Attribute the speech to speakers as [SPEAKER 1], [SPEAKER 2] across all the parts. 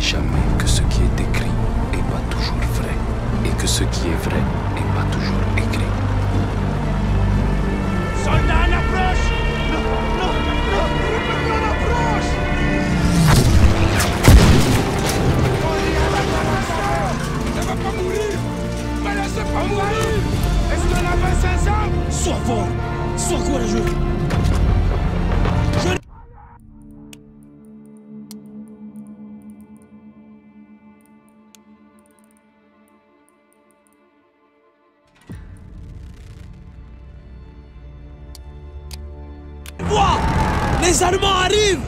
[SPEAKER 1] jamais que ce qui est écrit est pas toujours vrai et que ce qui est vrai est pas toujours
[SPEAKER 2] Les Allemands arrivent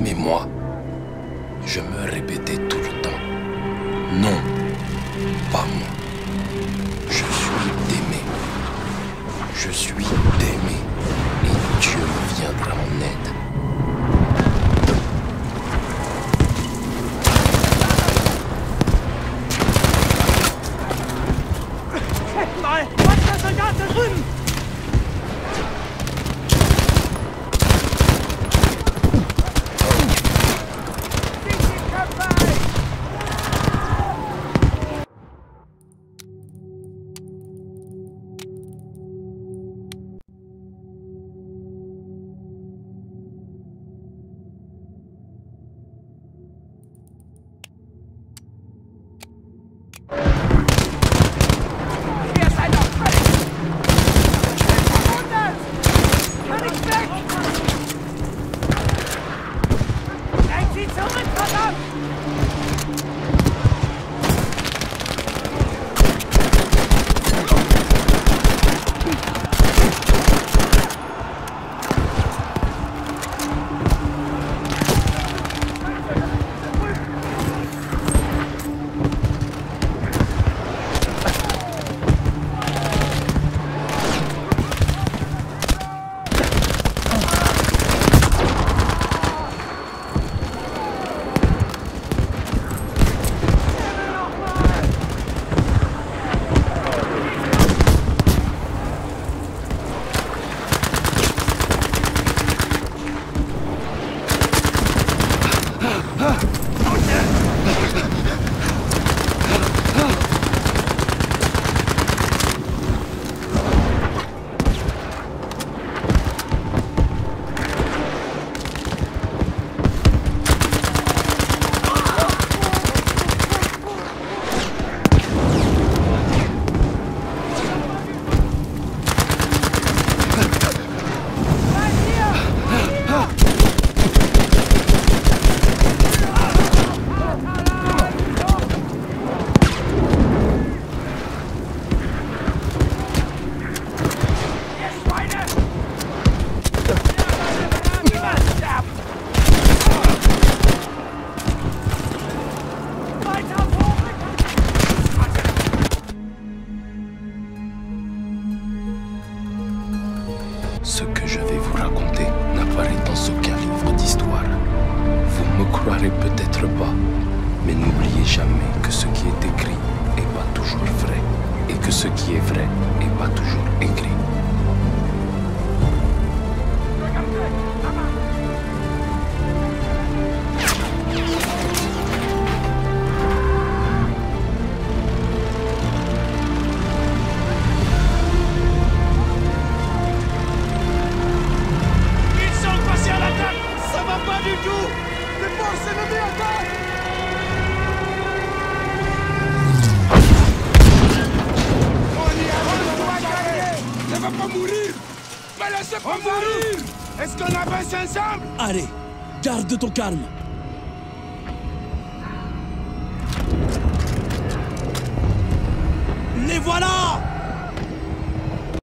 [SPEAKER 1] Mais moi, je me répétais tout le temps. Non, pas moi. Je suis d'aimer. Je suis d'aimer. Et Dieu viendra en aide. 我们打他 dans aucun livre d'histoire. Vous me croirez peut-être pas, mais n'oubliez jamais que ce qui est écrit est pas toujours vrai, et que ce qui est vrai est pas toujours écrit.
[SPEAKER 2] laissez pas
[SPEAKER 3] mourir. Me laissez pas mourir. Est-ce qu'on avance ensemble?
[SPEAKER 2] Allez, garde ton calme. Les voilà!